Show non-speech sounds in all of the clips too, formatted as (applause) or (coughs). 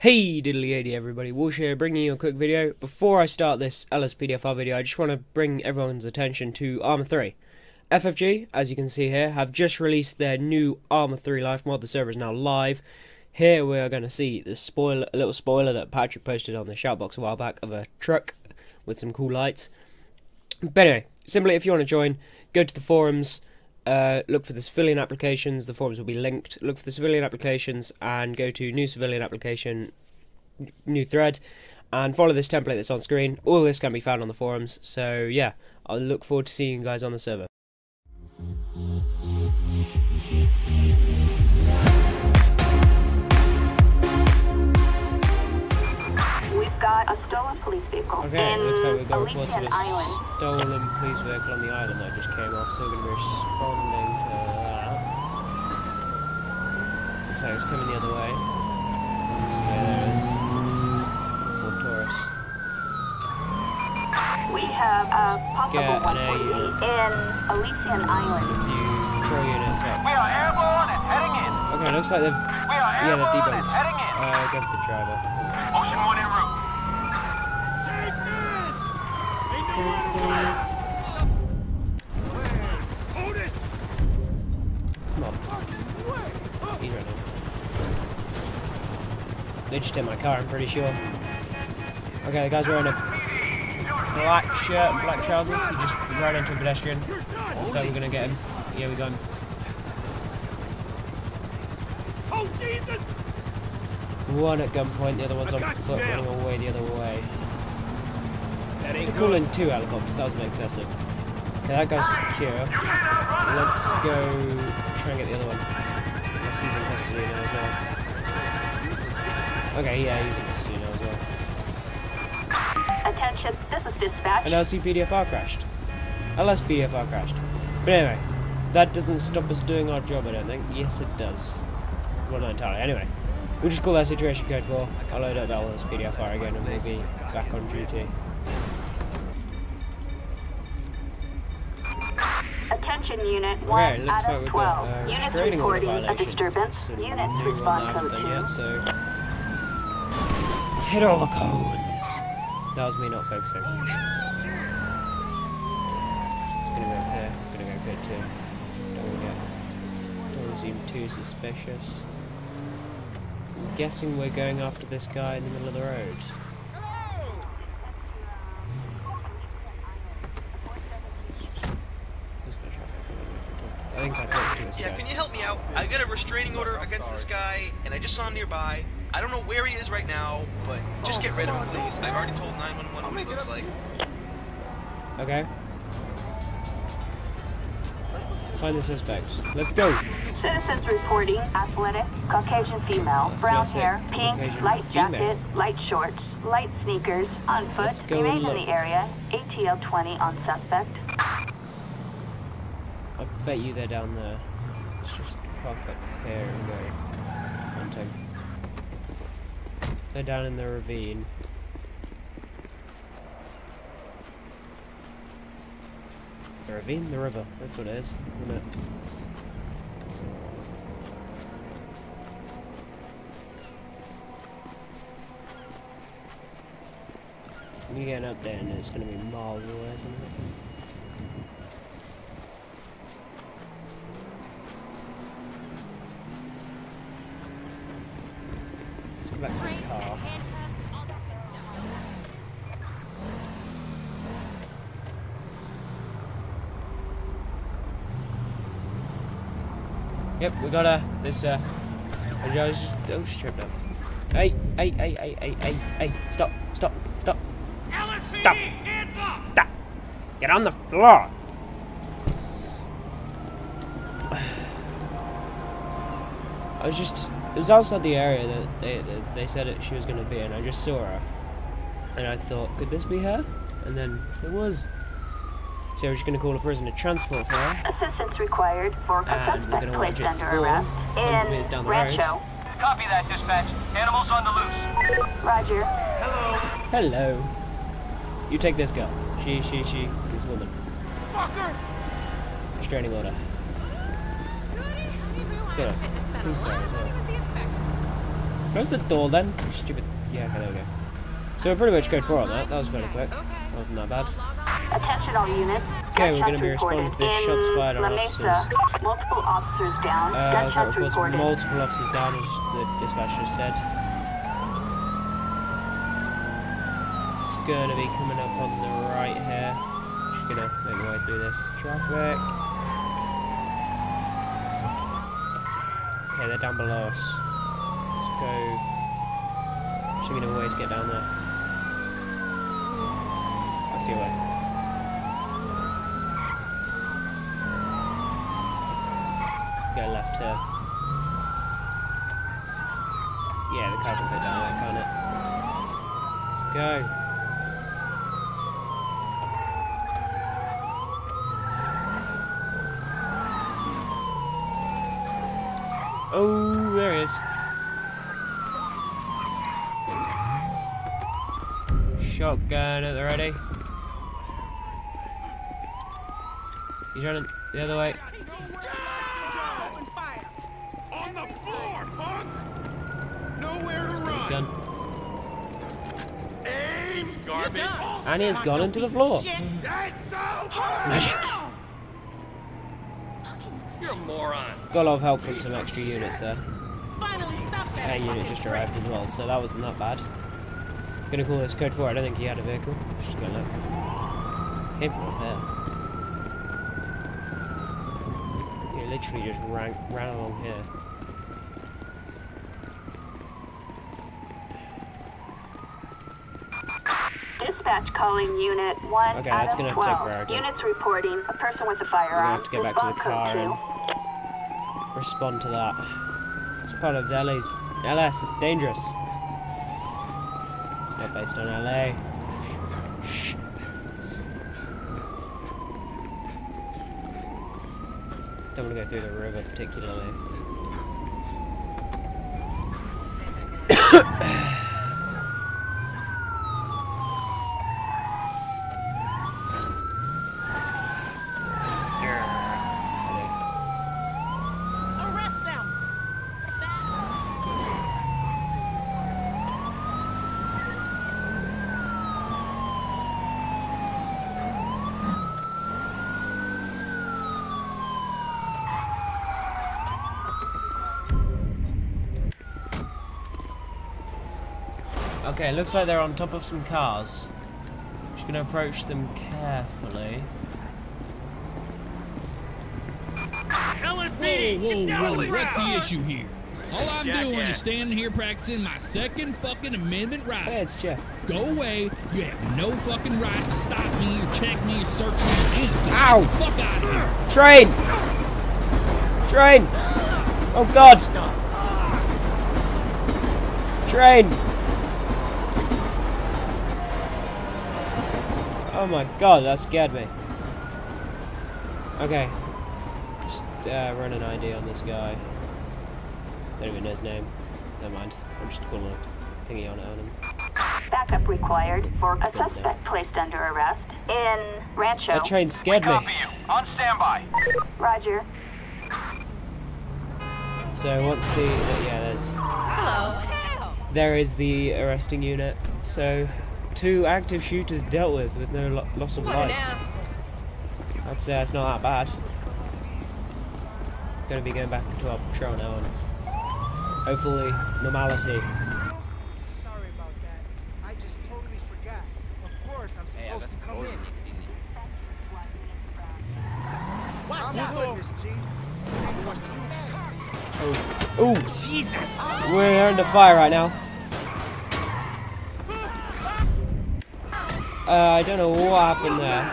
Hey diddly eighty everybody, Walsh here bringing you a quick video. Before I start this LSPDFR video, I just want to bring everyone's attention to Arma 3. FFG, as you can see here, have just released their new Arma 3 life mod. The server is now live. Here we are going to see the spoiler, a little spoiler that Patrick posted on the shoutbox a while back of a truck with some cool lights. But anyway, simply if you want to join, go to the forums, uh, look for the civilian applications, the forums will be linked. Look for the civilian applications and go to new civilian application, new thread, and follow this template that's on screen. All this can be found on the forums, so yeah, I'll look forward to seeing you guys on the server. Looks like we've got reports of a stolen police vehicle on the island that just came off, so we're going to be responding to that. Looks like it's coming the other way. Yeah, there it is. Ford Taurus. We have a possible Get an 148 in Elysian Island. A few patrol units up. We are airborne and heading in. Okay, looks like they've... We are Yeah, they're airborne and debunked. heading in. Uh, go for the driver. Just hit my car, I'm pretty sure. Okay, the guy's wearing a black shirt and black trousers. He just ran into a pedestrian. So we're gonna get him. Yeah, we got him. Oh, Jesus! One at gunpoint, the other one's on foot running away the other way. They're calling two helicopters, that was a bit excessive. Okay, that guy's secure. Let's go try and get the other one. He's in custody now as well. Okay, yeah, he's in custody now as well. Attention, this is dispatch. And LCPDFR crashed. LSPDFR crashed. But anyway, that doesn't stop us doing our job, I don't think. Yes, it does. Well, not entirely. Anyway, we'll just call that situation code 4. I'll load up LSPDFR again and we'll be back on duty. Attention unit Okay, 1 it looks out like of we've 12. got uh, Units reporting a disturbance. Units new one respond I code 2. yet, so hit all the cones. That was me not focusing. Just gonna go up here. Gonna go up here too. Don't wanna get. Don't wanna seem too suspicious. I'm guessing we're going after this guy in the middle of the road. There's no traffic. I think I talked to this Yeah, guy. can you help me out? I got a restraining order against this guy, and I just saw him nearby. I don't know where he is right now, but just get rid of him, please. I've already told 911 what he looks like. Okay. Find the suspects. Let's go. Citizens reporting athletic, Caucasian female, Let's brown hair, take pink, Caucasian light female. jacket, light shorts, light sneakers, on foot, Let's go remains and in the area, ATL 20 on suspect. I bet you they're down there. Let's just park up here and go hunting. They're down in the ravine. The ravine? The river. That's what it is, isn't it? I'm gonna get up there and it's gonna be away, isn't it? Let's go back to the car. Yep, we got a this uh. I just oh she tripped up. Hey, hey, hey, hey, hey, hey, hey! Stop, stop, stop, stop, stop! Get on the floor. (sighs) I was just it was outside the area that they that they said it, she was going to be in. I just saw her, and I thought, could this be her? And then it was. So we're just going to call a prisoner transport for her. Assistance required for a And we're gonna watch placed it under spawn arrest 100 meters in down the road. Copy that, dispatch. Animals on the loose. Roger. Hello. Hello. You take this girl. She, she, she, this woman. Fucker! Restraining order. Good. He's there as well. Close the door then. Stupid. Yeah, okay, there we go. So we're pretty much code 4 on that. That was fairly quick. That wasn't that bad. Attention all units. Okay, we're gonna be responding to this. Shots fired on officers. Multiple officers down. Uh, got reports of reported. multiple officers down, as the dispatcher said. It's gonna be coming up on the right here. Just gonna make my way through this traffic. Okay, they're down below us. Let's go. Should be no way to get down there. I see a Go left here. Yeah, the car can fit down there, can't it? Let's go. Oh, there he is. Shotgun at the ready. He's running the other way. On the floor, punk! Nowhere to His run! gun. Aim! Garbage! And he has gone into the floor. That's so hard! Magic. You're a moron. Got a lot of help from some extra units there. Finally, stop that. A unit just arrived as well, so that wasn't that bad. Gonna call this code 4. I don't think he had a vehicle. Just gonna look. Came from up here. He literally just ran, ran along here. Dispatch calling unit 1 Okay, out that's of gonna have to take 12. priority. Units reporting a person with a firearm. gonna have to get back to the car and respond to that. It's part of LA's LS. It's dangerous. It's not based on LA. Shh. Don't want to go through the river particularly. (coughs) (coughs) Arrest them. Okay, looks like they're on top of some cars. Just gonna approach them carefully. LSPD! Whoa, whoa, whoa, what's the issue here? All I'm Jackass. doing is standing here practicing my second fucking amendment Hey, right. it's Jeff. Go away. You have no fucking right to stop me or check me or search me or anything. Ow. Get the fuck out of here. Train! Train! Oh god! Train! Oh my god, that scared me. Okay. Just uh, run an ID on this guy. Don't even know his name. Never mind. I'm just calling a thingy on it on him. Backup required for a Good there. suspect placed under arrest in Rancho. That train scared me. On standby. Roger. So once the, the yeah, there's there is the arresting unit. So two active shooters dealt with with no lo- loss of life. I'd say it's not that bad. Gonna be going back to our patrol now and hopefully normality. Sorry about that. I just totally forgot. Of course, I'm supposed to come in. I'm good, Miss G. Ooh, Jesus! Oh, we're under fire right now. Uh, I don't know what happened there,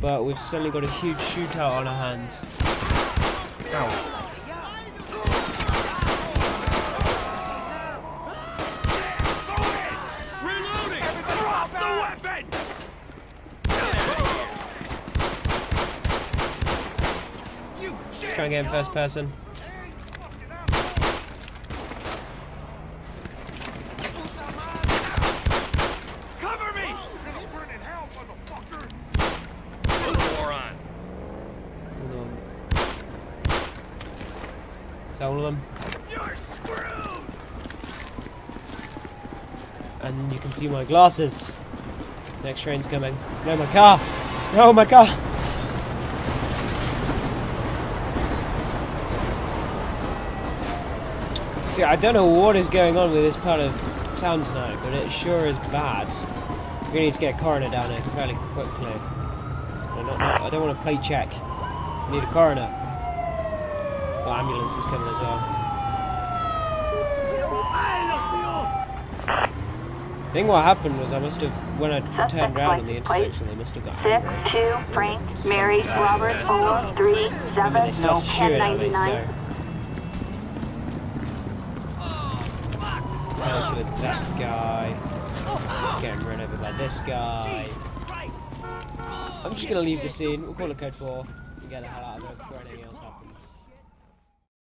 but we've suddenly got a huge shootout on our hands. Ow. Reloading! Drop the weapon! You Try and get in first person. Cover me! Moron. Of them? You're screwed! And you can see my glasses. Next train's coming. No, my car! No, my car! See, I don't know what is going on with this part of town tonight, but it sure is bad. We're need to get a coroner down here fairly quickly. No, not, I don't want to play check. I need a coroner. Got ambulances coming as well. I think what happened was I must have, when I Suspect turned around in the intersection, they must have got Six, angry. two, Frank, Mary, Robert, four, three, And seven, they started ten shooting at me, so... With that guy. Getting run over by this guy. I'm just gonna leave the scene. We'll call it code 4 and get the hell out of it before anything else happens.